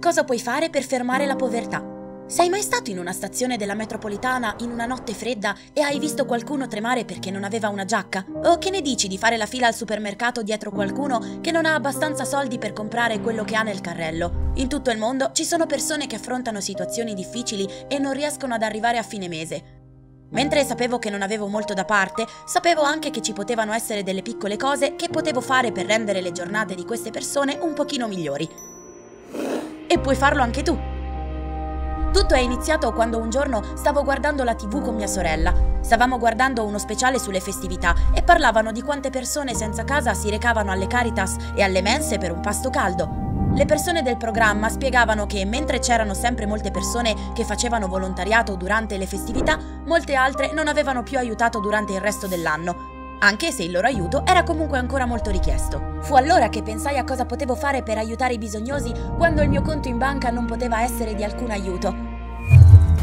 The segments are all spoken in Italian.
Cosa puoi fare per fermare la povertà? Sei mai stato in una stazione della metropolitana in una notte fredda e hai visto qualcuno tremare perché non aveva una giacca? O che ne dici di fare la fila al supermercato dietro qualcuno che non ha abbastanza soldi per comprare quello che ha nel carrello? In tutto il mondo ci sono persone che affrontano situazioni difficili e non riescono ad arrivare a fine mese. Mentre sapevo che non avevo molto da parte, sapevo anche che ci potevano essere delle piccole cose che potevo fare per rendere le giornate di queste persone un pochino migliori. E puoi farlo anche tu. Tutto è iniziato quando un giorno stavo guardando la tv con mia sorella. Stavamo guardando uno speciale sulle festività e parlavano di quante persone senza casa si recavano alle Caritas e alle mense per un pasto caldo. Le persone del programma spiegavano che mentre c'erano sempre molte persone che facevano volontariato durante le festività, molte altre non avevano più aiutato durante il resto dell'anno anche se il loro aiuto era comunque ancora molto richiesto. Fu allora che pensai a cosa potevo fare per aiutare i bisognosi quando il mio conto in banca non poteva essere di alcun aiuto.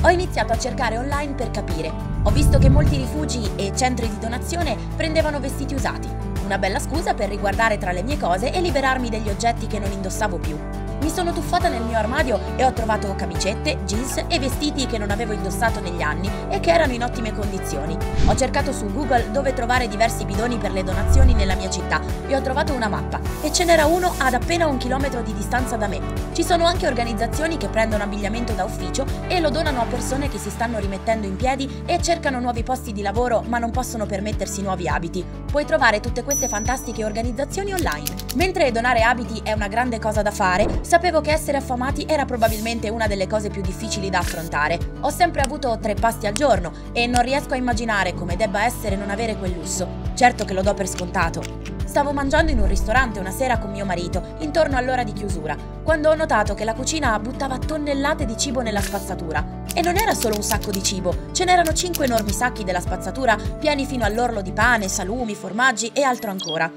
Ho iniziato a cercare online per capire. Ho visto che molti rifugi e centri di donazione prendevano vestiti usati. Una bella scusa per riguardare tra le mie cose e liberarmi degli oggetti che non indossavo più. Mi sono tuffata nel mio armadio e ho trovato camicette, jeans e vestiti che non avevo indossato negli anni e che erano in ottime condizioni. Ho cercato su Google dove trovare diversi bidoni per le donazioni nella mia città e ho trovato una mappa e ce n'era uno ad appena un chilometro di distanza da me. Ci sono anche organizzazioni che prendono abbigliamento da ufficio e lo donano a persone che si stanno rimettendo in piedi e cercano nuovi posti di lavoro ma non possono permettersi nuovi abiti. Puoi trovare tutte queste fantastiche organizzazioni online. Mentre donare abiti è una grande cosa da fare, Sapevo che essere affamati era probabilmente una delle cose più difficili da affrontare. Ho sempre avuto tre pasti al giorno e non riesco a immaginare come debba essere non avere quel lusso. Certo che lo do per scontato. Stavo mangiando in un ristorante una sera con mio marito, intorno all'ora di chiusura, quando ho notato che la cucina buttava tonnellate di cibo nella spazzatura. E non era solo un sacco di cibo, ce n'erano cinque enormi sacchi della spazzatura pieni fino all'orlo di pane, salumi, formaggi e altro ancora.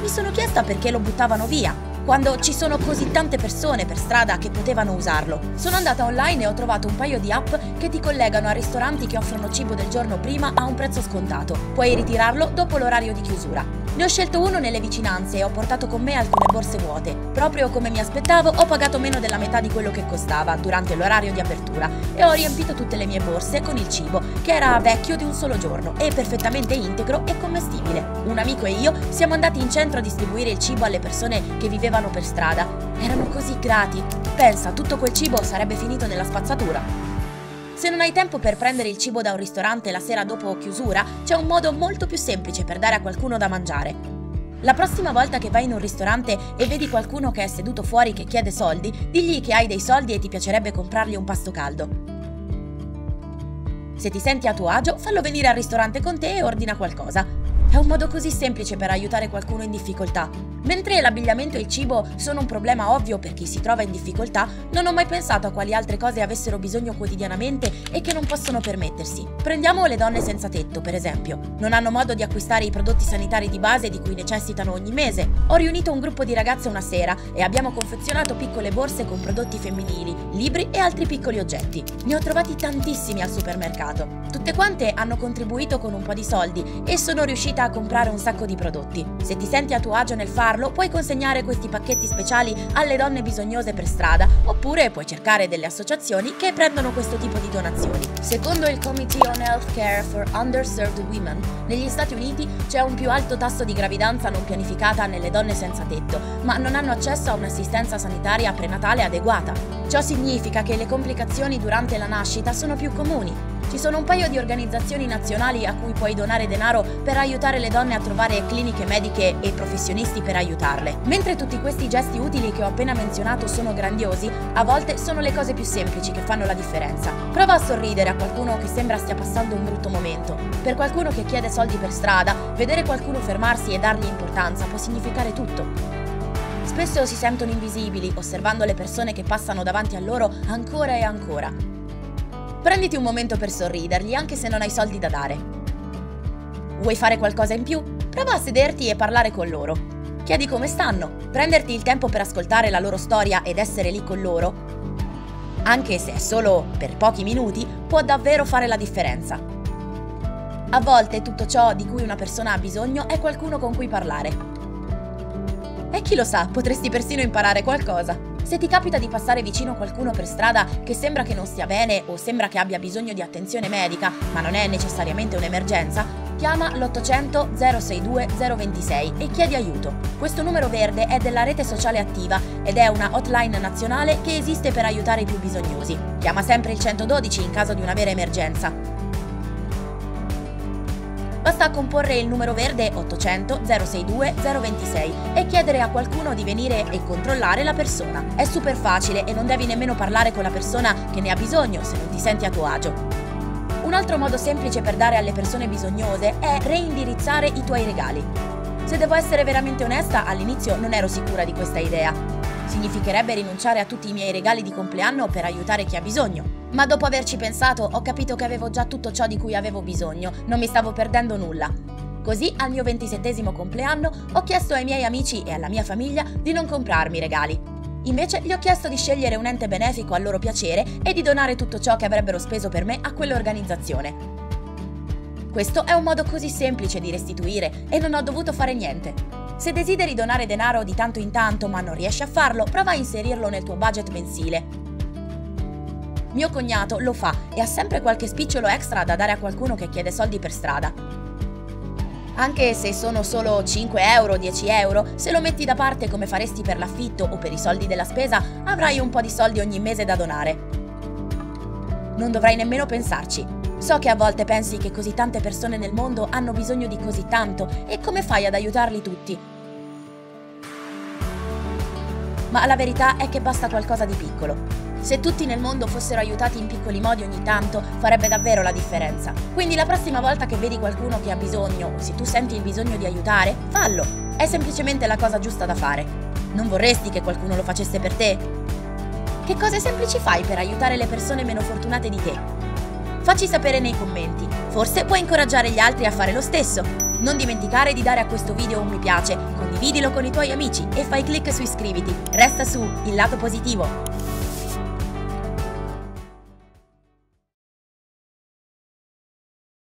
Mi sono chiesta perché lo buttavano via quando ci sono così tante persone per strada che potevano usarlo. Sono andata online e ho trovato un paio di app che ti collegano a ristoranti che offrono cibo del giorno prima a un prezzo scontato. Puoi ritirarlo dopo l'orario di chiusura. Ne ho scelto uno nelle vicinanze e ho portato con me alcune borse vuote. Proprio come mi aspettavo, ho pagato meno della metà di quello che costava durante l'orario di apertura e ho riempito tutte le mie borse con il cibo, che era vecchio di un solo giorno e perfettamente integro e commestibile. Un amico e io siamo andati in centro a distribuire il cibo alle persone che vivevano per strada. Erano così grati. Pensa, tutto quel cibo sarebbe finito nella spazzatura. Se non hai tempo per prendere il cibo da un ristorante la sera dopo chiusura, c'è un modo molto più semplice per dare a qualcuno da mangiare. La prossima volta che vai in un ristorante e vedi qualcuno che è seduto fuori che chiede soldi, digli che hai dei soldi e ti piacerebbe comprargli un pasto caldo. Se ti senti a tuo agio, fallo venire al ristorante con te e ordina qualcosa. È un modo così semplice per aiutare qualcuno in difficoltà. Mentre l'abbigliamento e il cibo sono un problema ovvio per chi si trova in difficoltà, non ho mai pensato a quali altre cose avessero bisogno quotidianamente e che non possono permettersi. Prendiamo le donne senza tetto, per esempio. Non hanno modo di acquistare i prodotti sanitari di base di cui necessitano ogni mese. Ho riunito un gruppo di ragazze una sera e abbiamo confezionato piccole borse con prodotti femminili, libri e altri piccoli oggetti. Ne ho trovati tantissimi al supermercato. Tutte quante hanno contribuito con un po' di soldi e sono riuscita a comprare un sacco di prodotti. Se ti senti a tuo agio nel farlo, puoi consegnare questi pacchetti speciali alle donne bisognose per strada, oppure puoi cercare delle associazioni che prendono questo tipo di donazioni. Secondo il Committee on Health Care for Underserved Women, negli Stati Uniti c'è un più alto tasso di gravidanza non pianificata nelle donne senza tetto, ma non hanno accesso a un'assistenza sanitaria prenatale adeguata. Ciò significa che le complicazioni durante la nascita sono più comuni ci sono un paio di organizzazioni nazionali a cui puoi donare denaro per aiutare le donne a trovare cliniche mediche e professionisti per aiutarle. Mentre tutti questi gesti utili che ho appena menzionato sono grandiosi, a volte sono le cose più semplici che fanno la differenza. Prova a sorridere a qualcuno che sembra stia passando un brutto momento. Per qualcuno che chiede soldi per strada, vedere qualcuno fermarsi e dargli importanza può significare tutto. Spesso si sentono invisibili, osservando le persone che passano davanti a loro ancora e ancora. Prenditi un momento per sorridergli anche se non hai soldi da dare. Vuoi fare qualcosa in più? Prova a sederti e parlare con loro. Chiedi come stanno, prenderti il tempo per ascoltare la loro storia ed essere lì con loro, anche se è solo per pochi minuti, può davvero fare la differenza. A volte tutto ciò di cui una persona ha bisogno è qualcuno con cui parlare. E chi lo sa, potresti persino imparare qualcosa. Se ti capita di passare vicino qualcuno per strada che sembra che non stia bene o sembra che abbia bisogno di attenzione medica, ma non è necessariamente un'emergenza, chiama l'800 062 026 e chiedi aiuto. Questo numero verde è della rete sociale attiva ed è una hotline nazionale che esiste per aiutare i più bisognosi. Chiama sempre il 112 in caso di una vera emergenza. Basta comporre il numero verde 800 062 026 e chiedere a qualcuno di venire e controllare la persona. È super facile e non devi nemmeno parlare con la persona che ne ha bisogno se non ti senti a tuo agio. Un altro modo semplice per dare alle persone bisognose è reindirizzare i tuoi regali. Se devo essere veramente onesta, all'inizio non ero sicura di questa idea. Significherebbe rinunciare a tutti i miei regali di compleanno per aiutare chi ha bisogno. Ma dopo averci pensato ho capito che avevo già tutto ciò di cui avevo bisogno, non mi stavo perdendo nulla. Così al mio ventisettesimo compleanno ho chiesto ai miei amici e alla mia famiglia di non comprarmi regali. Invece gli ho chiesto di scegliere un ente benefico a loro piacere e di donare tutto ciò che avrebbero speso per me a quell'organizzazione. Questo è un modo così semplice di restituire e non ho dovuto fare niente. Se desideri donare denaro di tanto in tanto ma non riesci a farlo, prova a inserirlo nel tuo budget mensile. Mio cognato lo fa e ha sempre qualche spicciolo extra da dare a qualcuno che chiede soldi per strada. Anche se sono solo 5 euro, 10 euro, se lo metti da parte come faresti per l'affitto o per i soldi della spesa, avrai un po' di soldi ogni mese da donare. Non dovrai nemmeno pensarci. So che a volte pensi che così tante persone nel mondo hanno bisogno di così tanto e come fai ad aiutarli tutti? Ma la verità è che basta qualcosa di piccolo. Se tutti nel mondo fossero aiutati in piccoli modi ogni tanto, farebbe davvero la differenza. Quindi la prossima volta che vedi qualcuno che ha bisogno, o se tu senti il bisogno di aiutare, fallo. È semplicemente la cosa giusta da fare. Non vorresti che qualcuno lo facesse per te? Che cose semplici fai per aiutare le persone meno fortunate di te? Facci sapere nei commenti, forse puoi incoraggiare gli altri a fare lo stesso. Non dimenticare di dare a questo video un mi piace, condividilo con i tuoi amici e fai clic su iscriviti. Resta su, il lato positivo.